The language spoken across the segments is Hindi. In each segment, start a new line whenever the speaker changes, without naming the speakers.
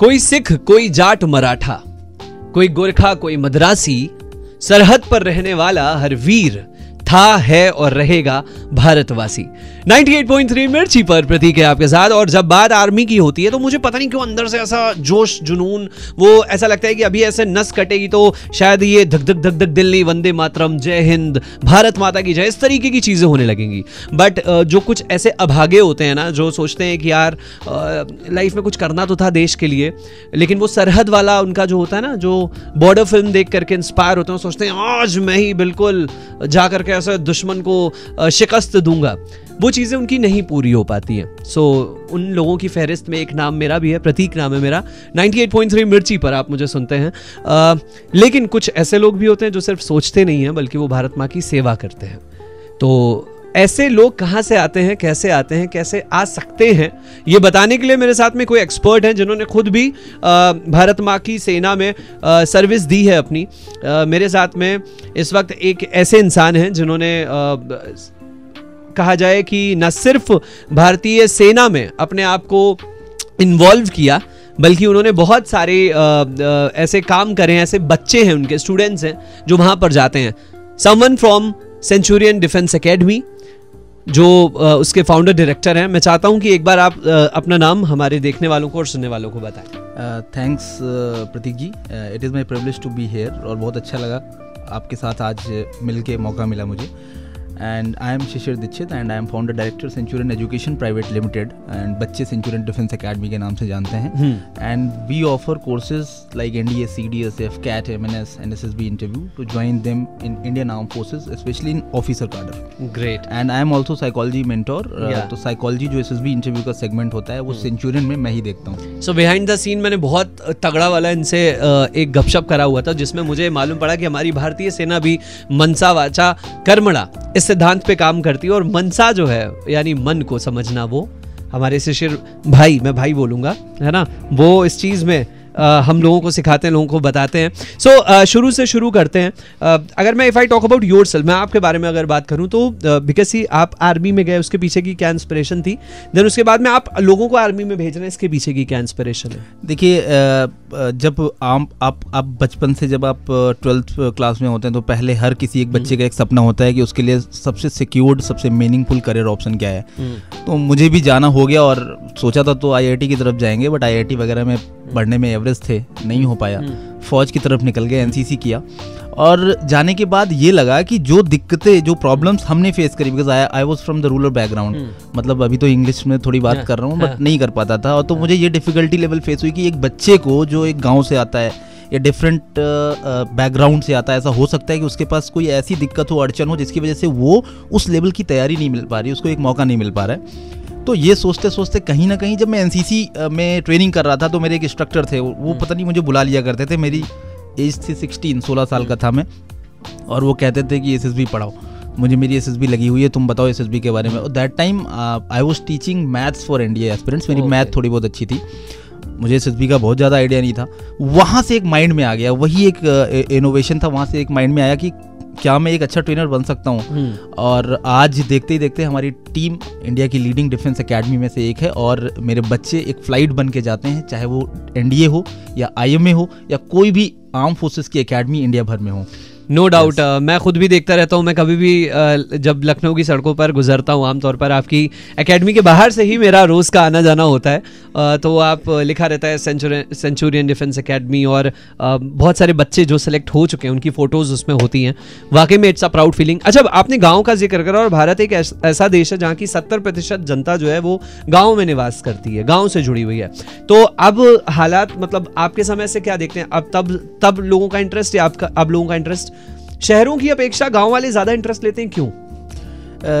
कोई सिख, कोई जाट मराठा, कोई गोरखा, कोई मद्रासी, सरहद पर रहने वाला हर वीर था, है और रहेगा भारतवासी। 98.3 मिर्ची पर प्रतीक है आपके साथ। और जब बात आर्मी की होती है तो मुझे पता नहीं क्यों अंदर से ऐसा जोश, जुनून, वो ऐसा लगता है कि अभी ऐसे नस कटेगी तो शायद ये धक धक धक धक दिल्ली वंदे मातरम, जय हिंद, भारत माता की जय, इस तरीके की चीज़ें होने लगेंगी। बट जो कुछ ऐसे अभागे होते हैं ना, जो सोचते हैं कि यार लाइफ में कुछ करना तो था देश के लिए, लेकिन वो सरहद वाला उनका जो होता है ना, जो बॉर्डर फ़िल्म देख करके इंस्पायर होते हैं सोचते हैं, आज मैं ही बिल्कुल जा करके ऐसे दुश्मन को शिकस्त दूँगा। वो चीज़ें उनकी नहीं पूरी हो पाती हैं। सो so, उन लोगों की फहरिस्त में एक नाम मेरा भी है प्रतीक नाम है मेरा। 98.3 मिर्ची पर आप मुझे सुनते हैं। आ, लेकिन कुछ ऐसे लोग भी होते हैं जो सिर्फ़ सोचते नहीं हैं बल्कि वो भारत माँ की सेवा करते हैं। तो ऐसे लोग कहाँ से आते हैं, कैसे आते हैं, कैसे आ सकते हैं, ये बताने के लिए मेरे साथ में कोई एक्सपर्ट हैं जिन्होंने खुद भी भारत माँ की सेना में सर्विस दी है अपनी। मेरे साथ में इस वक्त एक ऐसे इंसान हैं जिन्होंने कहा जाए कि न सिर्फ़ भारतीय सेना में अपने आप को इन्वॉल्व किया, बल्कि उन्होंने बहुत सारे ऐसे काम करे हैं, ऐसे बच्चे हैं उनके स्टूडेंट्स हैं, जो वहाँ पर जाते हैं। Someone from Centurion Defence Academy जो उसके फाउंडर डायरेक्टर हैं, मैं चाहता हूँ कि एक बार आप अपना नाम हमारे देखने वालों को और सुनने वालों को बताएँ।
Thanks Prateek ji. It is my privilege to be here और बहुत अच्छा लगा आपके साथ आज मिल के मौका मिला मुझे। And I am Shishir Dikshit and I am founder director Centurion Education Private Limited and बच्चे Centurion Defense Academy के नाम से जानते हैं and we offer courses like NDA, CDSF, CAT, MNS, and SSB interview to join them in Indian Armed Forces especially in officer cadre.
Great.
And I am also psychology mentor. Yeah. तो psychology जो SSB interview का segment होता है वो Centurion में मैं ही देखता हूँ.
So behind the scene मैंने बहुत तगड़ा वाला इनसे एक गपशप करा हुआ था जिसमें मुझे मालूम पड़ा कि हमारी भारतीय सेना भी मनसा वाचा कर्मणा इस सिद्धांत पे काम करती है और मनसा जो है, यानी मन को समझना वो, हमारे शिशिर भाई, मैं भाई बोलूँगा, है ना? वो इस चीज़ में हम लोगों को सिखाते हैं लोगों को बताते हैं। सो so, शुरू से शुरू करते हैं। अगर मैं if I talk about yourself मैं आपके बारे में अगर बात करूँ तो बिकॉज़ ही आप आर्मी में गए उसके पीछे की क्या इंस्पिरेशन थी? देन उसके बाद में आप लोगों को आर्मी में भेज रहे हैं इसके पीछे की क्या इंस्पिरेशन है?
देखिए जब आम आप आप बचपन से जब आप ट्वेल्थ क्लास में होते हैं तो पहले हर किसी एक बच्चे का एक सपना होता है कि उसके लिए सबसे सिक्योर्ड सबसे मीनिंगफुल करियर ऑप्शन क्या है। हम्म। तो मुझे भी जाना हो गया और सोचा था तो आईआईटी की तरफ़ जाएँगे बट आईआईटी वगैरह में पढ़ने में एवरेज थे नहीं हो पाया। हम्म। फौज की तरफ़ निकल गए एनसीसी किया। और जाने के बाद ये लगा कि जो दिक्कतें जो प्रॉब्लम्स हमने फेस करी because I I was from the rural background मतलब अभी तो इंग्लिश में थोड़ी बात कर रहा हूँ बट नहीं कर पाता था। और तो मुझे ये डिफिकल्टी लेवल फेस हुई कि एक बच्चे को जो एक गाँव से आता है या डिफरेंट बैकग्राउंड से आता है ऐसा हो सकता है कि उसके पास कोई ऐसी दिक्कत हो अड़चन हो जिसकी वजह से वो उस लेवल की तैयारी नहीं मिल पा रही उसको एक मौका नहीं मिल पा रहा है। तो ये सोचते सोचते कहीं ना कहीं जब मैं एनसीसी में ट्रेनिंग कर रहा था तो मेरे एक इंस्ट्रक्टर थे वो हम्म। पता नहीं मुझे बुला लिया करते थे मेरी एज थी सिक्सटीन सोलह साल का था मैं और वो कहते थे कि एसएसबी पढ़ाओ। मुझे मेरी एसएसबी लगी हुई है तुम बताओ एसएसबी के बारे में। और that time I was teaching maths for India aspirants मेरी मैथ थोड़ी बहुत अच्छी थी। मुझे एसएसबी का बहुत ज़्यादा आइडिया नहीं था। वहाँ से एक माइंड में आ गया वही एक इनोवेशन था वहाँ से एक माइंड में आया कि क्या मैं एक अच्छा ट्रेनर बन सकता हूँ हम्म। और आज देखते ही देखते हमारी टीम इंडिया की लीडिंग डिफेंस एकेडमी में से एक है और मेरे बच्चे एक फ़्लाइट बन के जाते हैं चाहे वो एनडीए हो या आईएमए हो या कोई भी आर्म फोर्सेस की अकेडमी इंडिया भर में हो
no no doubt yes. uh, मैं खुद भी देखता रहता हूँ मैं कभी भी uh, जब लखनऊ की सड़कों पर गुजरता हूँ आमतौर पर आपकी एकेडमी के बाहर से ही मेरा रोज़ का आना जाना होता है uh, तो आप uh, लिखा रहता है सेंचुरियन डिफेंस एकेडमी और uh, बहुत सारे बच्चे जो सेलेक्ट हो चुके हैं उनकी फ़ोटोज़ उसमें होती हैं। वाकई में इट्स अ प्राउड फीलिंग अच्छा आपने गाँव का ज़िक्र करा और भारत एक ऐसा देश है जहाँ की सत्तर प्रतिशत जनता जो है वो गाँव में निवास करती है गाँव से जुड़ी हुई है। तो अब हालात मतलब आपके समय से क्या देखते हैं? अब तब तब लोगों का इंटरेस्ट या आपका अब लोगों का इंटरेस्ट शहरों की अपेक्षा गाँव वाले ज़्यादा इंटरेस्ट लेते हैं क्यों?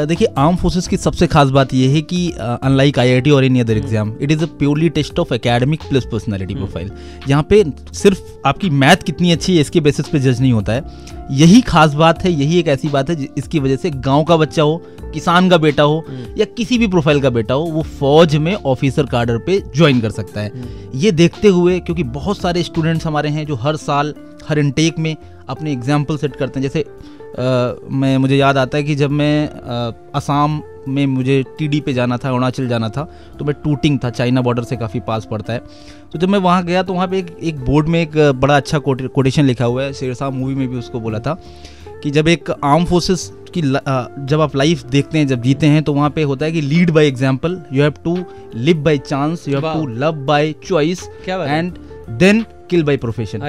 देखिए आर्म फोर्सेस की सबसे खास बात यह है कि अनलाइक आईआईटी और any other exam it is a purely test of academic plus personality profile यहाँ पे सिर्फ़ आपकी मैथ कितनी अच्छी है इसके बेसिस पे जज नहीं होता है। यही खास बात है यही एक ऐसी बात है इसकी वजह से गाँव का बच्चा हो किसान का बेटा हो हम्म। या किसी भी प्रोफ़ाइल का बेटा हो वो फौज में ऑफिसर कार्डर पे ज्वाइन कर सकता है। हम्म। ये देखते हुए क्योंकि बहुत सारे स्टूडेंट्स हमारे हैं जो हर साल हर इनटेक में अपने एग्ज़ाम्पल सेट करते हैं। जैसे आ, मैं मुझे याद आता है कि जब मैं आ, असम में मुझे टीडी पे जाना था अरुणाचल जाना था तो मैं टूटिंग था चाइना बॉर्डर से काफ़ी पास पड़ता है। तो जब मैं वहाँ गया तो वहाँ पे एक एक बोर्ड में एक बड़ा अच्छा कोटेशन लिखा हुआ है शेरशाह मूवी में भी उसको बोला था कि जब एक आर्म फोर्सेस की जब आप लाइफ देखते हैं जब जीते हैं तो वहाँ पे होता है कि lead by example you have to live by chance you have to love by choice and then kill by profession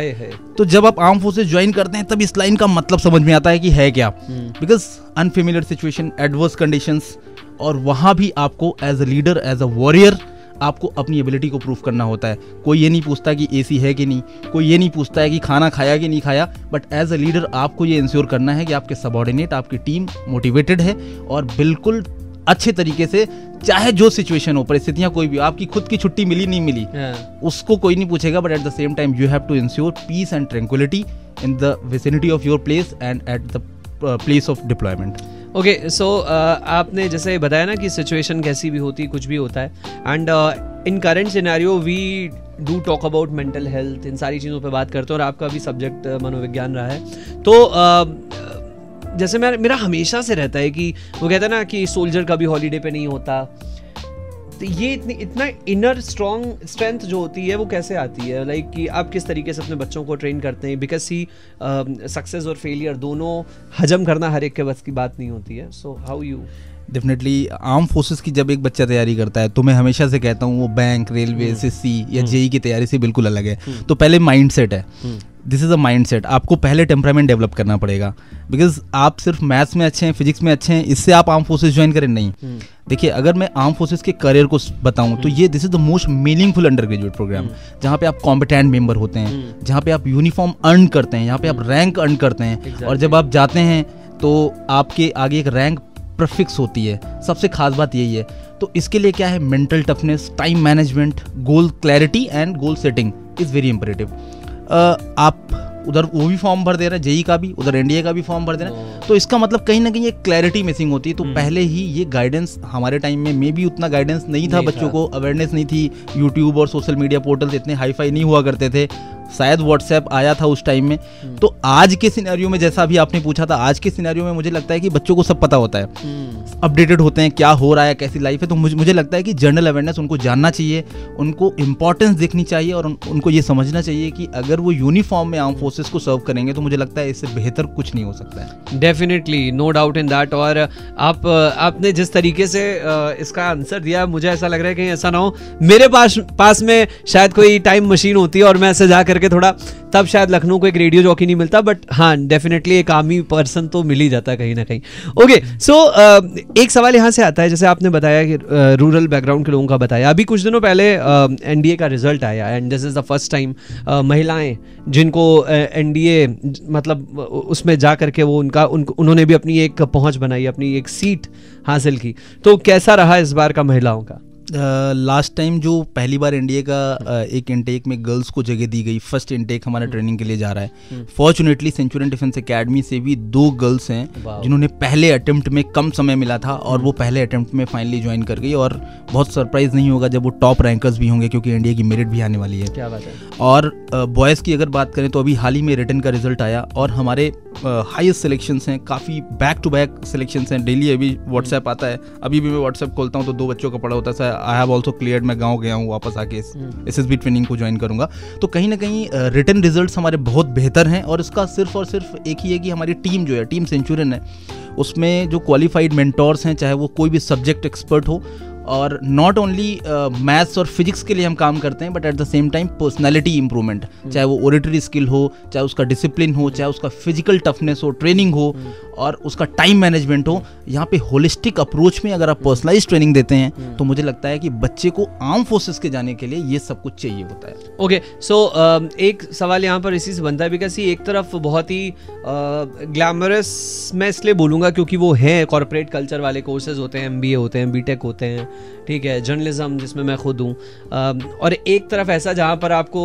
तो जब आप आर्म फोर्सेज ज्वाइन करते हैं तब इस लाइन का मतलब समझ में आता है कि है क्या। Because unfamiliar situation adverse conditions और वहाँ भी आपको as a leader as a warrior आपको अपनी एबिलिटी को प्रूव करना होता है। कोई ये नहीं पूछता कि एसी है कि नहीं कोई ये नहीं पूछता है कि खाना खाया कि नहीं खाया बट एज अ लीडर आपको ये इंश्योर करना है कि आपके सबॉर्डिनेट आपकी टीम मोटिवेटेड है और बिल्कुल अच्छे तरीके से चाहे जो सिचुएशन हो परिस्थितियाँ कोई भी आपकी खुद की छुट्टी मिली नहीं मिली yeah. उसको कोई नहीं पूछेगा but at the same time you have to ensure peace and tranquillity in the vicinity of your place and at the place of deployment
okay so आपने जैसे बताया ना कि सिचुएशन कैसी भी होती कुछ भी होता है and in current scenario we do talk about mental health इन सारी चीज़ों पे बात करते हैं और आपका भी सब्जेक्ट uh, मनोविज्ञान रहा है तो uh, जैसे मैं मेरा हमेशा से रहता है कि वो कहता है ना कि सोल्जर कभी हॉलीडे पे नहीं होता। तो ये इतनी इतना इनर स्ट्रॉन्ग स्ट्रेंथ जो होती है वो कैसे आती है? लाइक like, कि आप किस तरीके से अपने बच्चों को ट्रेन करते हैं? बिकॉज़ सी सक्सेस और फेलियर दोनों हजम करना हर एक के बस की बात नहीं होती है। So how you
definitely arm forces की जब एक बच्चा तैयारी करता है तो मैं हमेशा से कहता हूँ वो bank railway S S C या जेई हम्म। की तैयारी से बिल्कुल अलग है। हम्म। तो पहले माइंड सेट है this is a mindset आपको पहले टेम्परामेंट डेवलप करना पड़ेगा। बिकॉज़ आप सिर्फ़ मैथ्स में अच्छे हैं फिजिक्स में अच्छे हैं इससे आप आर्म फोर्सेज ज्वाइन करें नहीं। हम्म। देखिए अगर मैं आर्म फोर्सेज के करियर को बताऊँ तो ये this is the most meaningful undergraduate programme जहाँ पे आप कॉम्पिटेंट मेंबर होते हैं जहाँ पे आप यूनिफॉर्म अर्न करते हैं यहाँ पे आप रैंक अर्न करते हैं। और जब आप जाते हैं तो आपके आगे एक रैंक प्रफिक्स होती है। सबसे खास बात यही है। तो इसके लिए क्या है? Mental toughness time management goal clarity and goal setting is very imperative आप उधर वो भी फॉर्म भर दे रहे हैं जेई का भी उधर एनडीए का भी फॉर्म भर दे रहे हैं। तो इसका मतलब कहीं ना कहीं एक क्लैरिटी मिसिंग होती है। तो हम्म। पहले ही ये गाइडेंस हमारे टाइम में मे भी उतना गाइडेंस नहीं था नहीं बच्चों को अवेयरनेस नहीं थी। यूट्यूब और सोशल मीडिया पोर्टल्स इतने हाईफाई नहीं हुआ करते थे। शायद व्हाट्सएप आया था उस टाइम में। हम्म। तो आज के सिनेरियो में जैसा अभी आपने पूछा था आज के सिनेरियो में मुझे लगता है कि बच्चों को सब पता होता है। अपडेटेड हम्म। होते हैं क्या हो रहा है कैसी लाइफ है तो मुझे मुझे लगता है कि जनरल अवेयरनेस उनको जानना चाहिए उनको इंपॉर्टेंस देखनी चाहिए और उन, उनको ये समझना चाहिए कि अगर वो यूनिफॉर्म में आर्म फोर्सेस को सर्व करेंगे तो मुझे लगता है इससे बेहतर कुछ नहीं हो सकता है।
Definitely no doubt in that और आप आपने जिस तरीके से इसका आंसर दिया मुझे ऐसा लग रहा है कि ऐसा ना हो। मेरे पास पास में शायद कोई टाइम मशीन होती है और मैं ऐसे जा करके थोड़ा तब शायद लखनऊ को एक रेडियो जॉकी नहीं मिलता बट हाँ डेफिनेटली एक आर्मी पर्सन तो मिल ही जाता कहीं ना कहीं। ओके सो एक सवाल यहाँ से आता है जैसे आपने बताया कि रूरल बैकग्राउंड के लोगों का बताया। अभी कुछ दिनों पहले एनडीए का रिज़ल्ट आया and this is the first time महिलाएँ जिनको एनडीए मतलब उसमें जा करके वो उनका उन, उन्होंने भी अपनी एक पहुँच बनाई अपनी एक सीट हासिल की। तो कैसा रहा इस बार का महिलाओं का?
लास्ट टाइम जो पहली बार इंडिया का एक इंटेक में गर्ल्स को जगह दी गई फ़र्स्ट इंटेक हमारा ट्रेनिंग। के लिए जा रहा है। फॉर्चुनेटली सेंचुरियन डिफेंस एकेडमी से भी दो गर्ल्स हैं जिन्होंने पहले अटेम्प्ट में कम समय मिला था और वो हम्म। पहले अटेम्प्ट में फाइनली ज्वाइन कर गई और बहुत सरप्राइज़ नहीं होगा जब वो टॉप रैंकर्स भी होंगे क्योंकि इंडिया की मेरिट भी आने वाली है।
क्या बात है।
और बॉयज़ की अगर बात करें तो अभी हाल ही में रिटर्न का रिज़ल्ट आया और हमारे हाईएस्ट सिलेक्शन हैं काफ़ी बैक टू बैक सिलेक्शन हैं। डेली अभी व्हाट्सएप आता है अभी भी मैं व्हाट्सएप खोलता हूँ तो दो बच्चों का पड़ा होता है आई हैव ऑल्सो क्लियर मैं गाँव गया हूँ वापस आके एस एस बी ट्रेनिंग को ज्वाइन करूँगा। तो कहीं ना कहीं रिटर्न रिज़ल्ट हमारे बहुत बेहतर हैं और इसका सिर्फ़ और सिर्फ़ एक ही है कि हमारी टीम जो है टीम सेंचुरियन है उसमें जो क्वालिफाइड मेंटोर्स हैं चाहे वो कोई भी सब्जेक्ट एक्सपर्ट हो और नॉट ओनली मैथ्स और फिजिक्स के लिए हम काम करते हैं but at the same time personality improvement चाहे वो ओरिटरी स्किल हो चाहे उसका डिसिप्लिन हो चाहे उसका फ़िज़िकल टफनेस हो ट्रेनिंग हो hmm. और उसका टाइम मैनेजमेंट हो यहाँ पे होलिस्टिक अप्रोच में अगर आप पर्सनलाइज hmm. ट्रेनिंग देते हैं hmm. तो मुझे लगता है कि बच्चे को आर्म फोर्सेस के जाने के लिए ये सब कुछ चाहिए होता है
okay okay, so so, uh, एक सवाल यहाँ पर इसी से बनता है बिकॉज़ एक तरफ़ बहुत ही ग्लैमरस uh, मैं इसलिए बोलूँगा क्योंकि वो हैं कॉरपोरेट कल्चर वाले कोर्सेज होते हैं एमबीए होते हैं बी होते हैं ठीक है जर्नलिज्म जिसमें मैं खुद हूँ। और एक तरफ़ ऐसा जहाँ पर आपको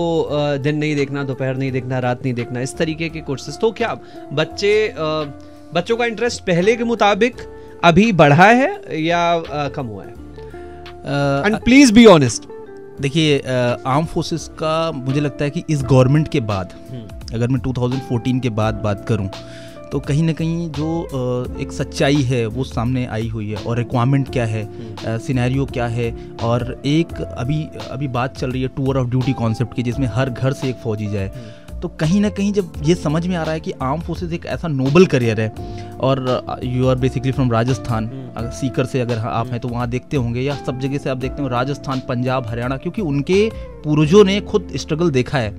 दिन नहीं देखना दोपहर नहीं देखना रात नहीं देखना इस तरीके के कोर्सेज तो क्या बच्चे बच्चों का इंटरेस्ट पहले के मुताबिक अभी बढ़ा है या कम हुआ है? एंड प्लीज़ बी ऑनेस्ट
देखिए आर्म फोर्सेस का मुझे लगता है कि इस गवर्नमेंट के बाद हम्म। अगर मैं 2014 के बाद बात करूँ तो कहीं ना कहीं जो एक सच्चाई है वो सामने आई हुई है। और रिक्वायरमेंट क्या है? सिनेरियो क्या है? और एक अभी अभी बात चल रही है टूर ऑफ़ ड्यूटी कॉन्सेप्ट की जिसमें हर घर से एक फौजी जाए। तो कहीं ना कहीं जब ये समझ में आ रहा है कि आर्म फोर्सेज एक ऐसा नोबल करियर है और you are basically from Rajasthan Sikar से अगर आप हैं तो वहाँ देखते होंगे या सब जगह से आप देखते हो राजस्थान पंजाब हरियाणा क्योंकि उनके पूर्वजों ने खुद स्ट्रगल देखा है।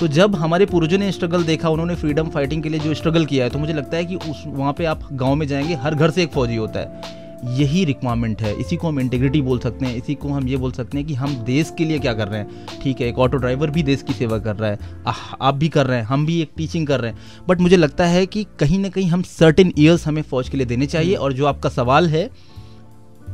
तो जब हमारे पूर्वजों ने स्ट्रगल देखा उन्होंने फ्रीडम फाइटिंग के लिए जो स्ट्रगल किया है तो मुझे लगता है कि उस वहाँ पे आप गाँव में जाएँगे हर घर से एक फौजी होता है। यही रिक्वायरमेंट है। इसी को हम इंटीग्रिटी बोल सकते हैं इसी को हम ये बोल सकते हैं कि हम देश के लिए क्या कर रहे हैं। ठीक है एक ऑटो ड्राइवर भी देश की सेवा कर रहा है आप भी कर रहे हैं हम भी एक टीचिंग कर रहे हैं। बट मुझे लगता है कि कहीं ना कहीं हम सर्टेन ईयर्स हमें फौज के लिए देने चाहिए और जो आपका सवाल है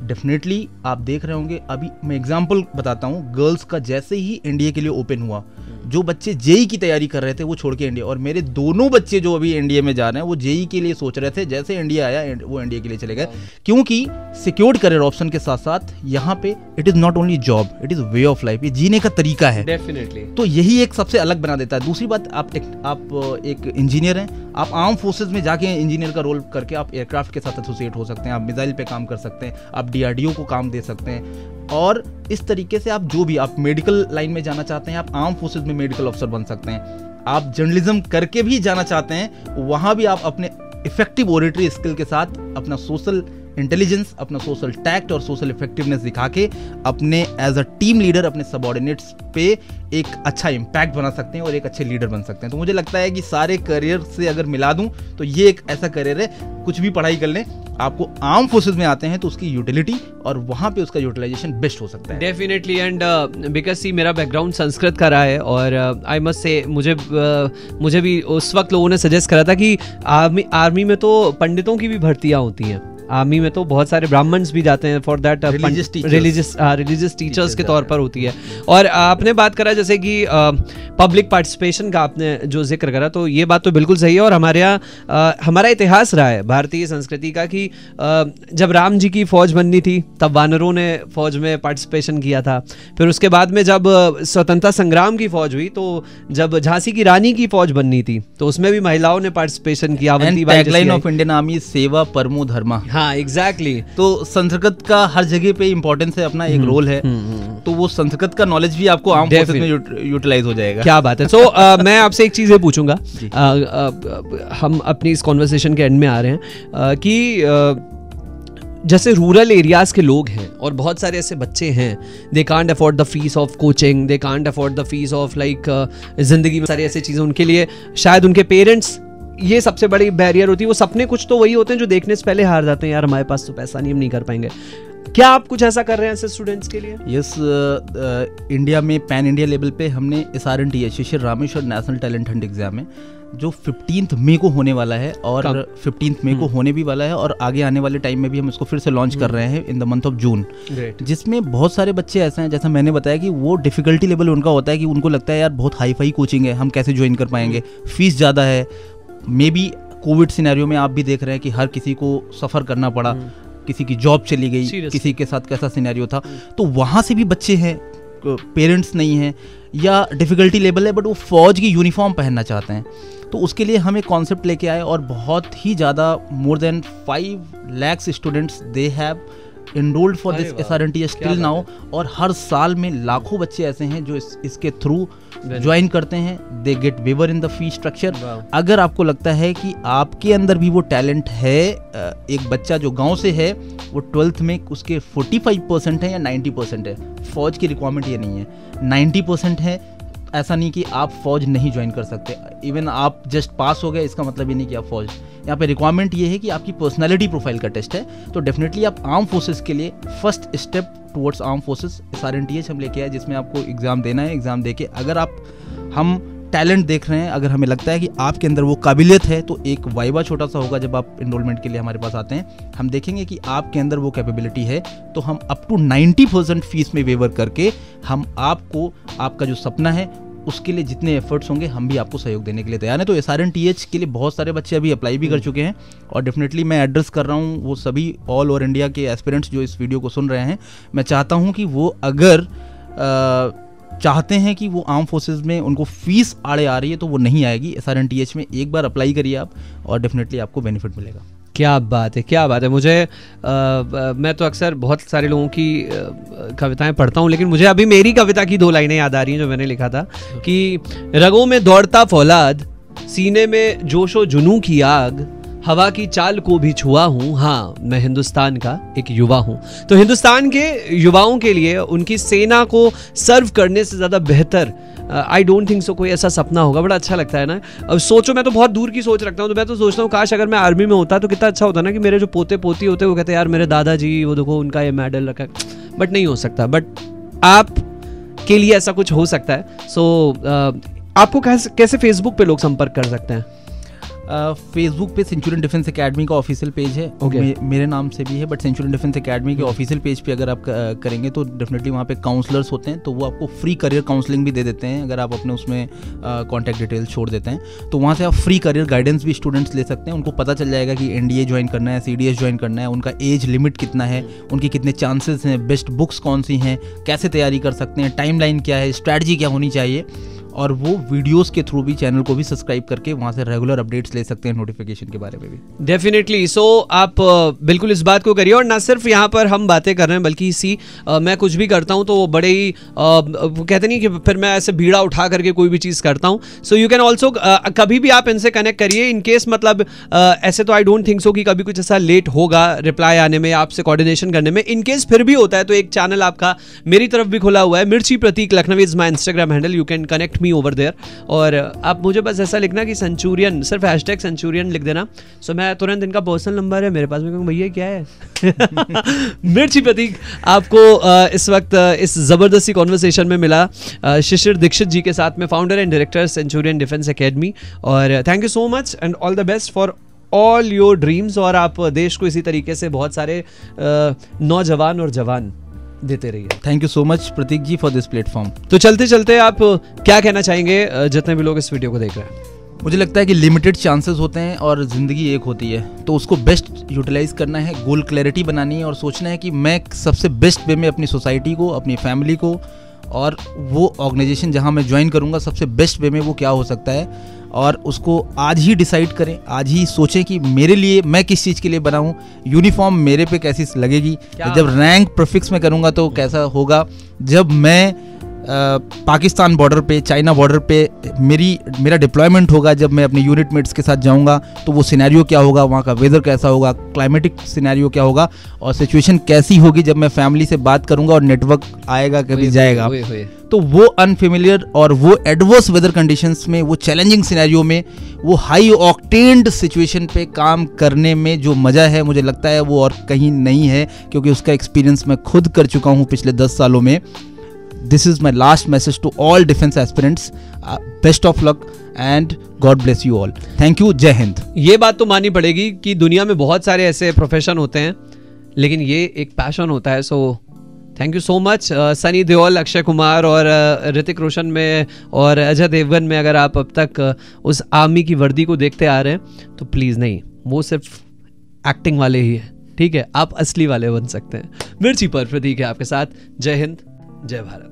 डेफिनेटली आप देख रहे होंगे। अभी मैं एग्ज़ाम्पल बताता हूँ। गर्ल्स का जैसे ही इंडिया के लिए ओपन हुआ जो बच्चे जेई की तैयारी कर रहे थे वो छोड़ के इंडिया और मेरे दोनों बच्चे जो अभी इंडिया में जा रहे हैं वो जेई के लिए सोच रहे थे जैसे इंडिया आया वो इंडिया के लिए चले गए। क्योंकि सिक्योर्ड करियर ऑप्शन के साथ साथ यहाँ पे it is not only job it is way of life ये जीने का तरीका है।
डेफिनेटली
तो यही एक सबसे अलग बना देता है। दूसरी बात आप आप एक इंजीनियर हैं। आप आर्म फोर्सेज में जाके इंजीनियर का रोल करके आप एयरक्राफ्ट के साथ एसोसिएट हो सकते हैं आप मिसाइल पे काम कर सकते हैं आप डीआरडीओ को काम दे सकते हैं। और इस तरीके से आप जो भी, आप मेडिकल लाइन में जाना चाहते हैं, आप आर्म फोर्सेज में मेडिकल ऑफिसर बन सकते हैं। आप जर्नलिज्म करके भी जाना चाहते हैं, वहाँ भी आप अपने इफ़ेक्टिव ओरेटरी स्किल के साथ अपना सोशल इंटेलिजेंस अपना सोशल टैक्ट और सोशल इफेक्टिवनेस दिखा के अपने एज अ टीम लीडर अपने सबॉर्डिनेट्स पे एक अच्छा इम्पैक्ट बना सकते हैं और एक अच्छे लीडर बन सकते हैं। तो मुझे लगता है कि सारे करियर से अगर मिला दूँ तो ये एक ऐसा करियर है, कुछ भी पढ़ाई कर लें आपको आर्म फोर्सेज में आते हैं तो उसकी यूटिलिटी और वहाँ पे उसका यूटिलाइजेशन बेस्ट हो सकता है।
डेफिनेटली एंड बिकॉज़ सी मेरा बैकग्राउंड संस्कृत का रहा है और आई मस्ट से मुझे uh, मुझे भी उस वक्त लोगों ने सजेस्ट करा था कि आर्मी आर्मी में तो पंडितों की भी भर्तियाँ होती हैं। आर्मी में तो बहुत सारे ब्राह्मण्स भी जाते हैं for that religious religious teachers के तौर पर होती है। और आपने बात करा जैसे कि पब्लिक पार्टिसिपेशन का आपने जो ज़िक्र करा तो ये बात तो बिल्कुल सही है। और हमारे यहाँ हमारा इतिहास रहा है भारतीय संस्कृति का कि जब राम जी की फौज बननी थी तब वानरों ने फौज में पार्टिसिपेशन किया था। फिर उसके बाद में जब स्वतंत्रता संग्राम की फौज हुई तो जब झांसी की रानी की फौज बननी थी तो उसमें भी महिलाओं ने पार्टिसिपेशन किया
ऑफ़ इंडियन आर्मी सेवा परमो धर्मा।
हाँ एग्जैक्टली exactly.
तो संस्कृत का हर जगह पे इम्पोर्टेंस है अपना एक रोल हम्म, है। हम्म, हम्म। तो वो संस्कृत का नॉलेज भी आपको आम फोर्सेस में यूटिलाइज हो जाएगा।
क्या बात है। सो so, uh, मैं आपसे एक चीज़ ये पूछूँगा। uh, uh, हम अपनी इस कॉन्वर्सेशन के एंड में आ रहे हैं uh, कि uh, जैसे रूरल एरियाज़ के लोग हैं और बहुत सारे ऐसे बच्चे हैं they can't afford the fees of coaching they can't afford the fees of like ज़िंदगी में सारी ऐसी चीज़ें उनके लिए शायद उनके पेरेंट्स ये सबसे बड़ी बैरियर होती है वो सपने कुछ तो वही होते हैं जो देखने से पहले हार जाते हैं। यार हमारे पास तो पैसा नहीं हम नहीं कर पाएँगे। क्या आप कुछ ऐसा कर रहे हैं ऐसे स्टूडेंट्स के लिए?
यस yes, इंडिया uh, में पैन इंडिया लेवल पे हमने S R N T H Shishir Rameshwar National Talent Hunt exam है जो फिफ्टींथ मई को होने वाला है और फिफ्टींथ मई को हम्म। होने भी वाला है और आगे आने वाले टाइम में भी हम इसको फिर से लॉन्च कर हम्म। रहे हैं in the month of June जिसमें बहुत सारे बच्चे ऐसे हैं जैसा मैंने बताया कि वो डिफिकल्टी लेवल उनका होता है कि उनको लगता है यार बहुत हाई फाई कोचिंग है हम कैसे ज्वाइन कर पाएँगे? फ़ीस ज़्यादा है मे बी कोविड सिनेरियो में आप भी देख रहे हैं कि हर किसी को सफ़र करना पड़ा हम्म। किसी की जॉब चली गई Seriously. किसी के साथ कैसा सिनेरियो था हम्म। तो वहाँ से भी बच्चे हैं पेरेंट्स नहीं हैं या डिफ़िकल्टी लेवल है बट वो फ़ौज की यूनिफॉर्म पहनना चाहते हैं तो उसके लिए हम एक कॉन्सेप्ट लेके आए और बहुत ही ज़्यादा more than five lakhs students they have enrolled for this S R N T still now और हर साल में लाखों बच्चे ऐसे हैं जो इस, इसके थ्रू ज्वाइन करते हैं। They get waiver in the fee structure अगर आपको लगता है कि आपके अंदर भी वो टैलेंट है एक बच्चा जो गाँव से है वो ट्वेल्थ में उसके 45 परसेंट है या 90 परसेंट है। फौज की रिक्वायरमेंट ये नहीं है। 90 परसेंट है ऐसा नहीं कि आप फौज नहीं ज्वाइन कर सकते। इवन आप जस्ट पास हो गए, इसका मतलब ये नहीं कि आप फौज। यहाँ पे रिक्वायरमेंट ये है कि आपकी पर्सनैलिटी प्रोफ़ाइल का टेस्ट है। तो डेफिनेटली आप आर्म फोर्सेस के लिए first step towards arm forces S R N T H हम लेके आए, जिसमें आपको एग्ज़ाम देना है। एग्ज़ाम दे के अगर आप, हम टैलेंट देख रहे हैं अगर हमें लगता है कि आपके अंदर वो काबिलियत है तो एक वाइवा छोटा सा होगा जब आप इनरोलमेंट के लिए हमारे पास आते हैं। हम देखेंगे कि आपके अंदर वो कैपेबिलिटी है तो हम अप टू 90 परसेंट फ़ीस में वेवर करके हम आपको आपका जो सपना है उसके लिए जितने एफर्ट्स होंगे हम भी आपको सहयोग देने के लिए तैयार हैं। तो S R N T H के लिए बहुत सारे बच्चे अभी अप्लाई भी कर हम्म। चुके हैं और डेफिनेटली मैं एड्रेस कर रहा हूँ वो सभी ऑल ओवर इंडिया के एस्पिरेंट्स जो इस वीडियो को सुन रहे हैं। मैं चाहता हूँ कि वो अगर आ, चाहते हैं कि वो आर्म फोर्सेज में उनको फ़ीस आड़े आ रही है तो वो नहीं आएगी। एस में एक बार अप्लाई करिए आप और डेफिनेटली आपको बेनिफिट मिलेगा।
क्या बात है क्या बात है। मुझे आ, मैं तो अक्सर बहुत सारे लोगों की कविताएँ पढ़ता हूँ लेकिन मुझे अभी मेरी कविता की दो लाइनें याद आ रही हैं जो मैंने लिखा था कि रगों में दौड़ता फौलाद सीने में जोशो जुनू की आग हवा की चाल को भी छुआ हूँ। हाँ मैं हिंदुस्तान का एक युवा हूँ। तो हिंदुस्तान के युवाओं के लिए उनकी सेना को सर्व करने से ज़्यादा बेहतर आई डोंट थिंक सो कोई ऐसा सपना होगा। बड़ा अच्छा लगता है ना। अब सोचो मैं तो बहुत दूर की सोच रखता हूँ तो मैं तो सोचता हूँ काश अगर मैं आर्मी में होता तो कितना अच्छा होता ना कि मेरे जो पोते पोती होते वो कहते यार मेरे दादाजी वो देखो उनका ये मेडल रखा बट नहीं हो सकता। बट आप के लिए ऐसा कुछ हो सकता है। सो so, आपको कैसे फेसबुक पे लोग संपर्क कर सकते हैं?
फेसबुक पे सेंचुरियन डिफेंस एकेडमी का ऑफिशियल पेज है okay. मे, मेरे नाम से भी है बट सेंचुरियन डिफेंस एकेडमी के ऑफिशियल hmm. पेज पे अगर आप करेंगे तो डेफिनेटली वहाँ पे काउंसलर्स होते हैं तो वो आपको फ्री करियर काउंसलिंग भी दे देते हैं अगर आप अपने उसमें कॉन्टैक्ट डिटेल्स छोड़ देते हैं तो वहाँ से आप फ्री करियर गाइडेंस भी स्टूडेंट्स ले सकते हैं उनको पता चल जाएगा कि एन ज्वाइन करना है सीडीएस ज्वाइन करना है उनका एज लिमिट कितना है उनके कितने चांसेस हैं बेस्ट बुक्स कौन सी हैं कैसे तैयारी कर सकते हैं टाइम क्या है स्ट्रैटी क्या होनी चाहिए और वो वीडियोस के थ्रू भी चैनल को भी सब्सक्राइब करके वहाँ से रेगुलर अपडेट्स ले सकते हैं नोटिफिकेशन के बारे में भी।
डेफिनेटली सो so, आप बिल्कुल इस बात को करिए और ना सिर्फ़ यहाँ पर हम बातें कर रहे हैं बल्कि इसी मैं कुछ भी करता हूँ तो वो बड़े ही वो कहते नहीं कि फिर मैं ऐसे भीड़ा उठा करके कोई भी चीज़ करता हूँ। सो यू कैन ऑल्सो कभी भी आप इनसे कनेक्ट करिए इन केस मतलब ऐसे तो आई डोंट थिंक सो कि कभी कुछ ऐसा लेट होगा रिप्लाई आने में आपसे कोऑर्डिनेशन करने में। इनकेस फिर भी होता है तो एक चैनल आपका मेरी तरफ़ भी खुला हुआ है Mirchi Prateek Lucknow is my Instagram handle you can connect me over there और आप मुझे बस ऐसा लिखना कि सेंचुरियन सिर्फ़ हैश टैग सेंचुरियन लिख देना। सो मैं तुरंत इनका पर्सनल नंबर है, मेरे पास में भैया क्या है? मिर्ची प्रतीक आपको इस वक्त इस ज़बरदस्ती कॉन्वर्सेशन में मिला। शिशिर दीक्षित जी के साथ में founder and director Centurion Defence Academy और thank you so much and all the best for all your dreams और आप देश को इसी तरीके से बहुत सारे नौजवान और जवान देते रहिए।
Thank you so much Prateek ji for this platform
तो चलते चलते आप क्या कहना चाहेंगे जितने भी लोग इस वीडियो को देख रहे हैं?
मुझे लगता है कि लिमिटेड चांसेस होते हैं और ज़िंदगी एक होती है। तो उसको बेस्ट यूटिलाइज करना है गोल क्लैरिटी बनानी है और सोचना है कि मैं सबसे बेस्ट वे में अपनी सोसाइटी को, अपनी फैमिली को और वो ऑर्गेनाइजेशन जहाँ मैं ज्वाइन करूँगा, सबसे बेस्ट वे में वो क्या हो सकता है? और उसको आज ही डिसाइड करें आज ही सोचें कि मेरे लिए मैं किस चीज़ के लिए बनाऊँ यूनिफॉर्म मेरे पे कैसी लगेगी। जब रैंक प्रोफिक्स में करूँगा तो कैसा होगा? जब मैं आ, पाकिस्तान बॉर्डर पे चाइना बॉर्डर पे मेरी मेरा डिप्लॉयमेंट होगा जब मैं अपने यूनिट मेट्स के साथ जाऊँगा तो वो सिनेरियो क्या होगा? वहाँ का वेदर कैसा होगा? क्लाइमेटिक सिनेरियो क्या होगा? और सिचुएशन कैसी होगी जब मैं फैमिली से बात करूँगा और नेटवर्क आएगा कभी जाएगा? तो वो अनफेमिलियर और वो एडवर्स वेदर कंडीशंस में, वो चैलेंजिंग सिनेरियो में, वो हाई ऑक्टेंड सिचुएशन पे काम करने में जो मज़ा है, मुझे लगता है वो और कहीं नहीं है, क्योंकि उसका एक्सपीरियंस मैं खुद कर चुका हूँ पिछले दस सालों में। This is my last message to all defence aspirants best of luck and God bless you all thank you Jai Hind
ये बात तो माननी पड़ेगी कि दुनिया में बहुत सारे ऐसे प्रोफेशन होते हैं, लेकिन ये एक पैशन होता है so thank you so much Sunny Deol Akshay Kumar और ऋतिक uh, रोशन में और अजय देवगन में अगर आप अब तक uh, उस आर्मी की वर्दी को देखते आ रहे हैं तो प्लीज़ नहीं वो सिर्फ़ एक्टिंग वाले ही है ठीक है? आप असली वाले बन सकते हैं। मिर्ची पर प्रतीक है आपके साथ। जय हिंद जय भारत।